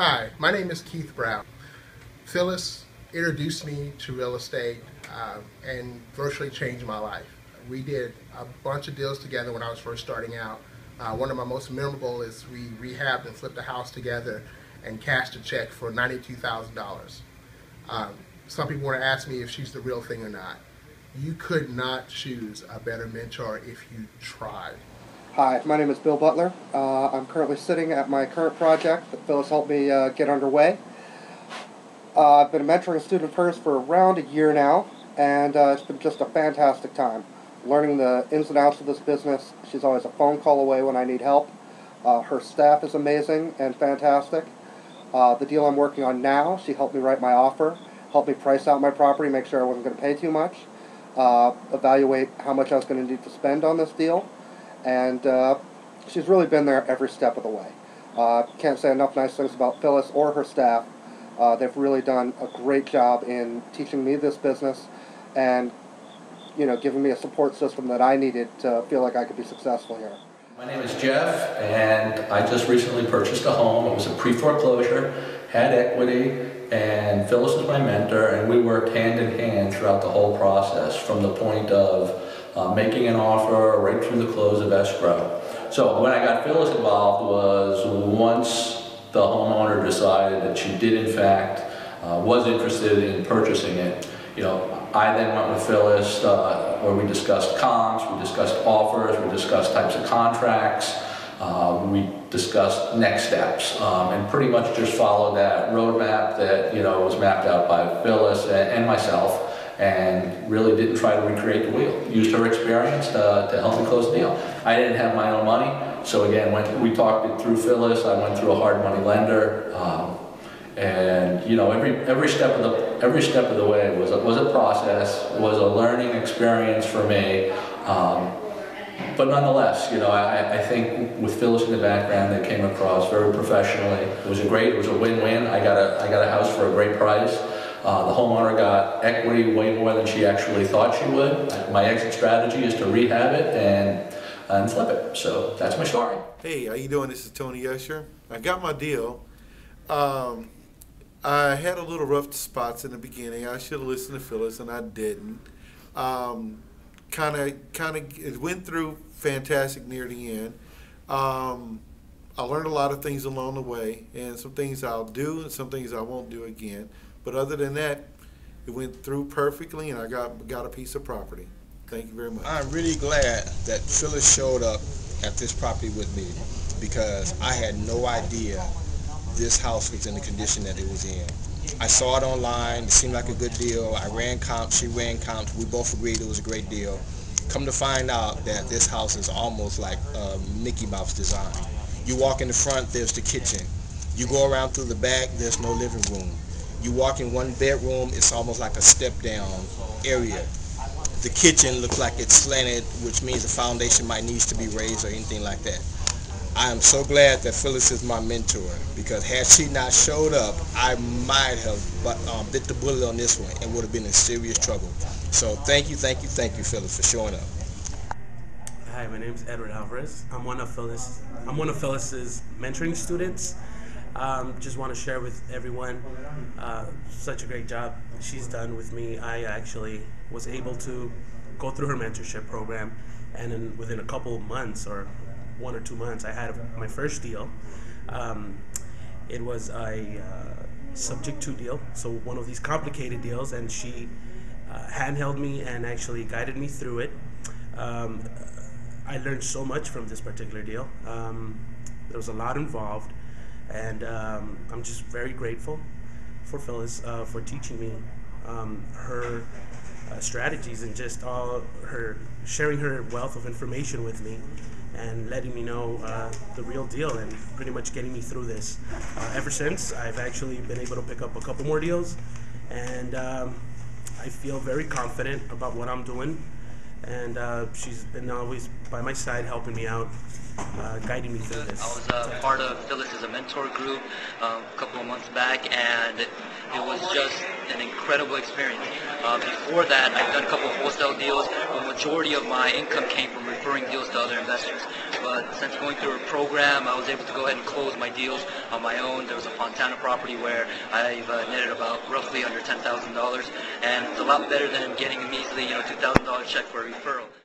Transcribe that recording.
Hi, my name is Keith Brown. Phyllis introduced me to real estate uh, and virtually changed my life. We did a bunch of deals together when I was first starting out. Uh, one of my most memorable is we rehabbed and flipped a house together and cashed a check for $92,000. Um, some people want to ask me if she's the real thing or not. You could not choose a better mentor if you tried. Hi, my name is Bill Butler. Uh, I'm currently sitting at my current project that Phyllis helped me uh, get underway. Uh, I've been mentoring a student of hers for around a year now, and uh, it's been just a fantastic time. Learning the ins and outs of this business. She's always a phone call away when I need help. Uh, her staff is amazing and fantastic. Uh, the deal I'm working on now, she helped me write my offer, helped me price out my property, make sure I wasn't going to pay too much, evaluate how much I was going to need to spend on this deal and uh, she's really been there every step of the way. Uh, can't say enough nice things about Phyllis or her staff. Uh, they've really done a great job in teaching me this business and you know giving me a support system that I needed to feel like I could be successful here. My name is Jeff, and I just recently purchased a home. It was a pre-foreclosure, had equity, and Phyllis was my mentor, and we worked hand in hand throughout the whole process, from the point of uh, making an offer right through the close of escrow. So when I got Phyllis involved was once the homeowner decided that she did in fact uh, was interested in purchasing it, you know, I then went with Phyllis uh, where we discussed comps, we discussed offers, we discussed types of contracts, uh, we discussed next steps um, and pretty much just followed that roadmap that you know was mapped out by Phyllis and, and myself and really didn't try to recreate the wheel. Used her experience to, to help me close the deal. I didn't have my own money, so again, when we talked it through Phyllis, I went through a hard money lender, um, and you know, every every step of the every step of the way was a, was a process, was a learning experience for me. Um, but nonetheless, you know, I, I think with Phyllis in the background, they came across very professionally. It was a great, it was a win-win. I got a I got a house for a great price. Uh, the homeowner got equity way more than she actually thought she would. My exit strategy is to rehab it and, and flip it. So that's my story. Hey, how you doing? This is Tony Usher. I got my deal. Um, I had a little rough spots in the beginning. I should have listened to Phyllis, and I didn't. Kind of, kind of, it went through fantastic near the end. Um, I learned a lot of things along the way, and some things I'll do, and some things I won't do again. But other than that, it went through perfectly, and I got got a piece of property. Thank you very much. I'm really glad that Phyllis showed up at this property with me because I had no idea this house was in the condition that it was in. I saw it online. It seemed like a good deal. I ran comps. She ran comps. We both agreed it was a great deal. Come to find out that this house is almost like a Mickey Mouse design. You walk in the front, there's the kitchen. You go around through the back, there's no living room. You walk in one bedroom, it's almost like a step down area. The kitchen looks like it's slanted, which means the foundation might needs to be raised or anything like that. I am so glad that Phyllis is my mentor because had she not showed up, I might have but, um, bit the bullet on this one and would have been in serious trouble. So thank you, thank you, thank you, Phyllis, for showing up. Hi, my name is Edward Alvarez. I'm one of Phyllis. I'm one of Phyllis's mentoring students. Um, just want to share with everyone uh, such a great job she's done with me. I actually was able to go through her mentorship program, and in, within a couple months or one or two months, I had my first deal. Um, it was a uh, subject to deal, so one of these complicated deals, and she uh, handheld me and actually guided me through it. Um, I learned so much from this particular deal. Um, there was a lot involved and um, I'm just very grateful for Phyllis uh, for teaching me um, her uh, strategies and just all her sharing her wealth of information with me and letting me know uh, the real deal and pretty much getting me through this. Uh, ever since, I've actually been able to pick up a couple more deals and um, I feel very confident about what I'm doing and uh, she's been always by my side helping me out uh, guiding me through this. I was uh, part of Phyllis as a mentor group um, a couple of months back, and it was just an incredible experience. Uh, before that, I've done a couple of wholesale deals. The majority of my income came from referring deals to other investors. But since going through her program, I was able to go ahead and close my deals on my own. There was a Fontana property where I've uh, netted about roughly under $10,000, and it's a lot better than getting a measly, you know, $2,000 check for a referral.